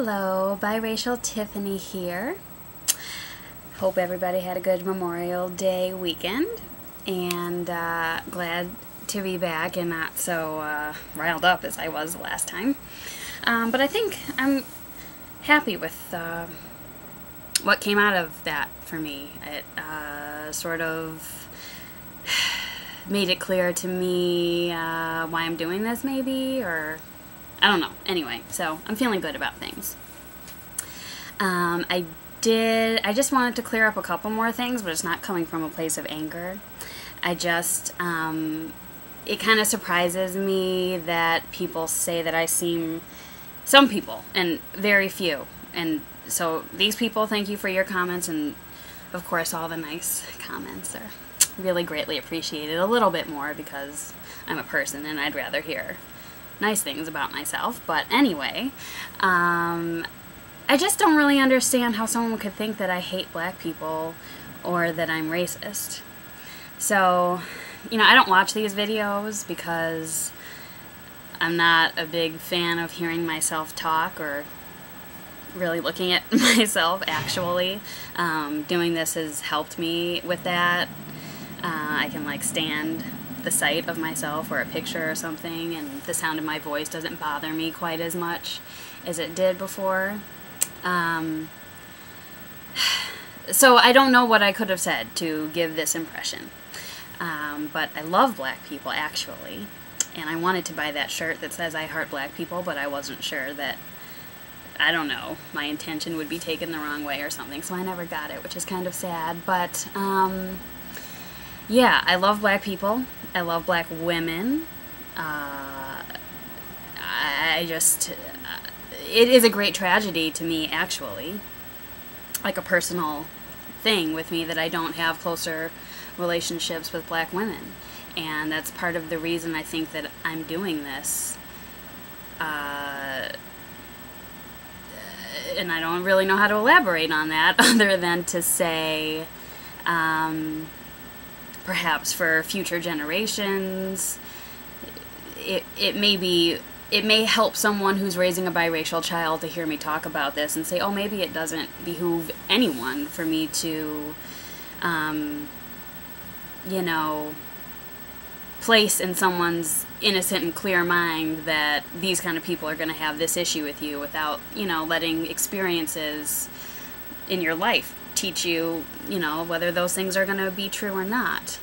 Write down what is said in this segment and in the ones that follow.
Hello, biracial Tiffany here. Hope everybody had a good Memorial Day weekend and uh, glad to be back and not so uh, riled up as I was last time. Um, but I think I'm happy with uh, what came out of that for me. It uh, sort of made it clear to me uh, why I'm doing this, maybe, or I don't know. Anyway, so I'm feeling good about things. Um, I did, I just wanted to clear up a couple more things, but it's not coming from a place of anger. I just, um, it kind of surprises me that people say that I seem, some people, and very few. And so these people, thank you for your comments, and of course, all the nice comments are really greatly appreciated. A little bit more because I'm a person and I'd rather hear nice things about myself. But anyway, um, I just don't really understand how someone could think that I hate black people or that I'm racist. So, you know, I don't watch these videos because I'm not a big fan of hearing myself talk or really looking at myself actually. Um, doing this has helped me with that. Uh, I can like stand the sight of myself or a picture or something and the sound of my voice doesn't bother me quite as much as it did before. Um, so I don't know what I could have said to give this impression. Um, but I love black people actually. And I wanted to buy that shirt that says I heart black people, but I wasn't sure that, I don't know, my intention would be taken the wrong way or something. So I never got it, which is kind of sad. But, um, yeah, I love black people. I love black women. Uh, I just, uh, it is a great tragedy to me, actually. Like a personal thing with me that I don't have closer relationships with black women. And that's part of the reason I think that I'm doing this. Uh, and I don't really know how to elaborate on that other than to say, um, perhaps for future generations. It, it may be it may help someone who's raising a biracial child to hear me talk about this and say, oh, maybe it doesn't behoove anyone for me to, um, you know, place in someone's innocent and clear mind that these kind of people are going to have this issue with you without, you know, letting experiences in your life teach you, you know, whether those things are going to be true or not.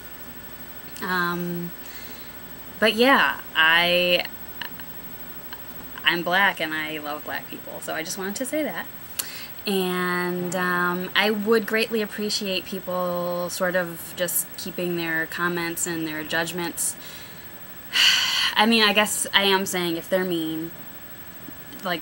Um, but yeah, I I'm black and I love black people, so I just wanted to say that. And um, I would greatly appreciate people sort of just keeping their comments and their judgments. I mean, I guess I am saying if they're mean, like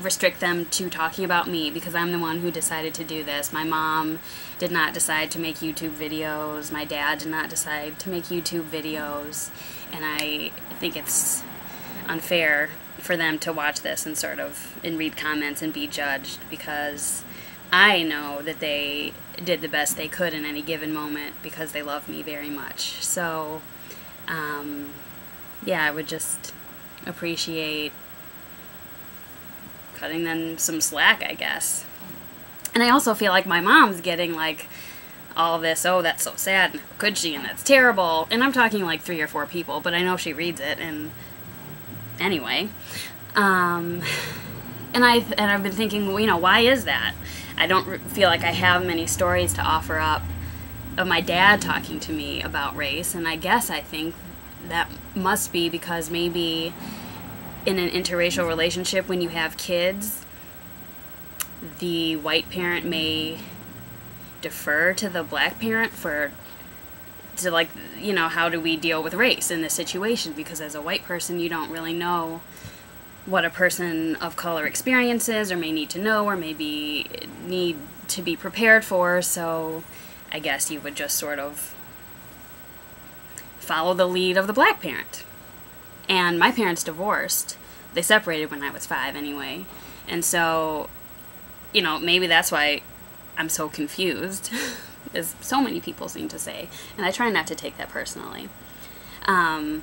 restrict them to talking about me because I'm the one who decided to do this. My mom did not decide to make YouTube videos. My dad did not decide to make YouTube videos. And I think it's unfair for them to watch this and sort of and read comments and be judged because I know that they did the best they could in any given moment because they love me very much. So, um, yeah, I would just appreciate cutting them some slack, I guess. And I also feel like my mom's getting like all this, oh, that's so sad, could she, and that's terrible. And I'm talking like three or four people, but I know she reads it, and anyway. Um, and, I, and I've been thinking, well, you know, why is that? I don't feel like I have many stories to offer up of my dad talking to me about race, and I guess I think that must be because maybe in an interracial relationship when you have kids, the white parent may defer to the black parent for to like you know how do we deal with race in this situation? Because as a white person you don't really know what a person of color experiences or may need to know or maybe need to be prepared for. So i guess you would just sort of follow the lead of the black parent and my parents divorced. They separated when I was five anyway. And so, you know, maybe that's why I'm so confused, as so many people seem to say. And I try not to take that personally. Because um,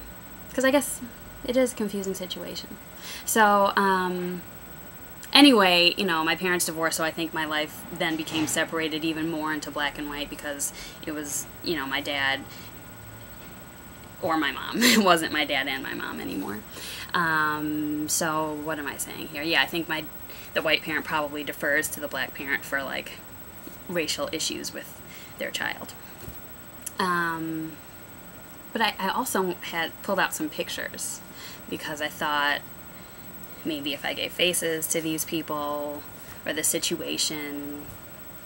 I guess it is a confusing situation. So, um, anyway, you know, my parents divorced, so I think my life then became separated even more into black and white because it was, you know, my dad or my mom. It wasn't my dad and my mom anymore. Um, so what am I saying here? Yeah, I think my the white parent probably defers to the black parent for like racial issues with their child. Um, but I, I also had pulled out some pictures because I thought maybe if I gave faces to these people or the situation,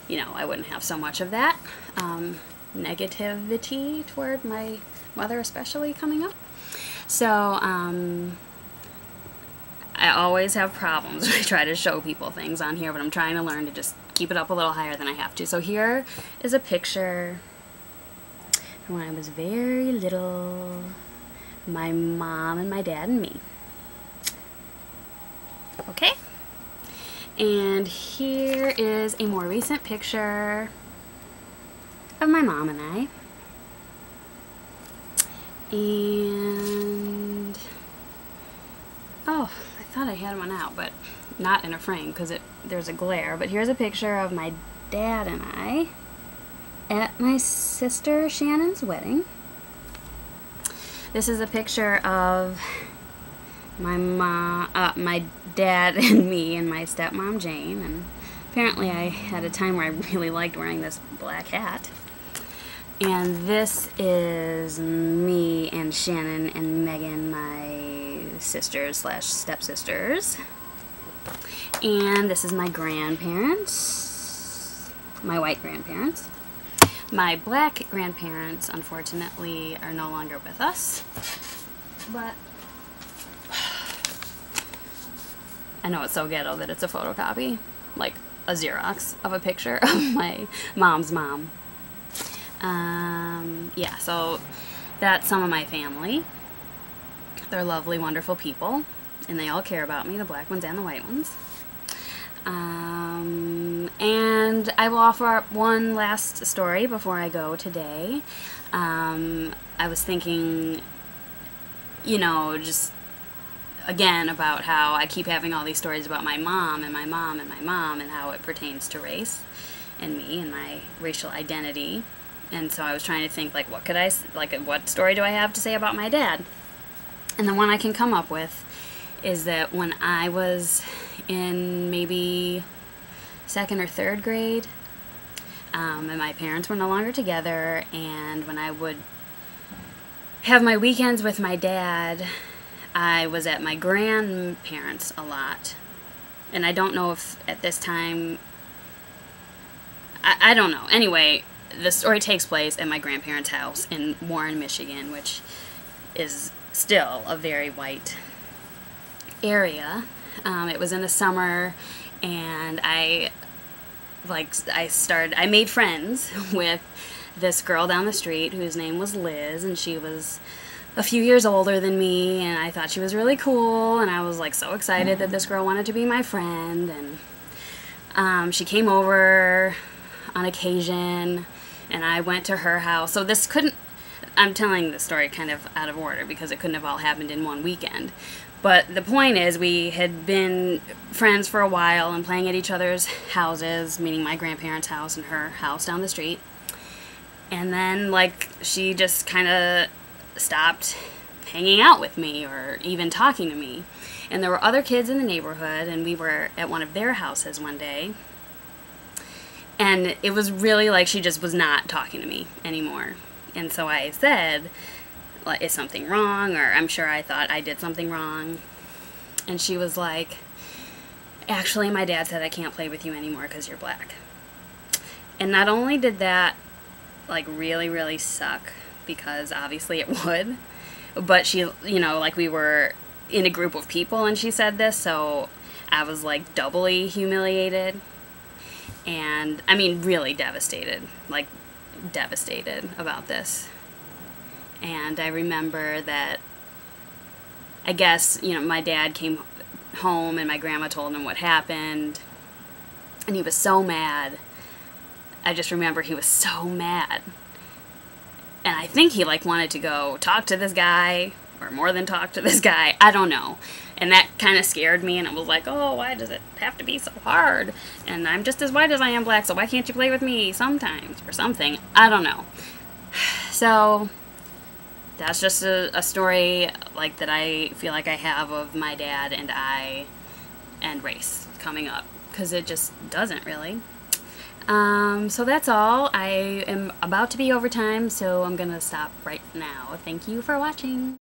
you know, I wouldn't have so much of that um, negativity toward my mother, especially coming up. So, um, I always have problems when I try to show people things on here, but I'm trying to learn to just keep it up a little higher than I have to. So here is a picture from when I was very little. My mom and my dad and me. Okay? And here is a more recent picture of my mom and I. And oh, I thought I had one out, but not in a frame because there's a glare. But here's a picture of my dad and I at my sister Shannon's wedding. This is a picture of my mom, uh, my dad and me and my stepmom Jane. And apparently I had a time where I really liked wearing this black hat. And this is me and Shannon and Megan, my sisters slash stepsisters. And this is my grandparents, my white grandparents. My black grandparents, unfortunately, are no longer with us. But I know it's so ghetto that it's a photocopy, like a Xerox of a picture of my mom's mom. Um, yeah, so that's some of my family. They're lovely, wonderful people, and they all care about me, the black ones and the white ones. Um, and I will offer up one last story before I go today. Um, I was thinking, you know, just again about how I keep having all these stories about my mom and my mom and my mom and how it pertains to race and me and my racial identity and so I was trying to think like what could I like what story do I have to say about my dad? And the one I can come up with is that when I was in maybe second or third grade um, and my parents were no longer together and when I would have my weekends with my dad I was at my grandparents a lot. And I don't know if at this time I, I don't know. Anyway the story takes place at my grandparents' house in Warren, Michigan, which is still a very white area. Um, it was in the summer, and I like I started. I made friends with this girl down the street whose name was Liz, and she was a few years older than me, and I thought she was really cool, and I was like so excited that this girl wanted to be my friend, and um, she came over on occasion and I went to her house. So this couldn't, I'm telling the story kind of out of order because it couldn't have all happened in one weekend. But the point is, we had been friends for a while and playing at each other's houses, meaning my grandparents' house and her house down the street. And then, like, she just kind of stopped hanging out with me or even talking to me. And there were other kids in the neighborhood, and we were at one of their houses one day, and it was really like she just was not talking to me anymore. And so I said, is something wrong? Or I'm sure I thought I did something wrong. And she was like, actually, my dad said I can't play with you anymore because you're black. And not only did that, like, really, really suck, because obviously it would, but she, you know, like, we were in a group of people and she said this, so I was, like, doubly humiliated and I mean, really devastated, like devastated about this. And I remember that I guess, you know, my dad came home and my grandma told him what happened. And he was so mad. I just remember he was so mad. And I think he like wanted to go talk to this guy or more than talk to this guy. I don't know. And that kind of scared me, and it was like, oh, why does it have to be so hard? And I'm just as white as I am black, so why can't you play with me sometimes or something? I don't know. So that's just a, a story like that I feel like I have of my dad and I and race coming up because it just doesn't really. Um, so that's all. I am about to be overtime, so I'm gonna stop right now. Thank you for watching.